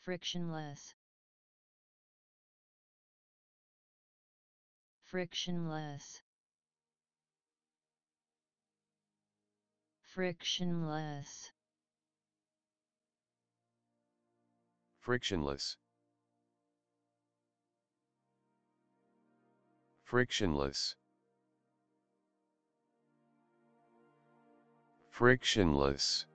frictionless. Frictionless. Frictionless. Frictionless. Frictionless. Frictionless.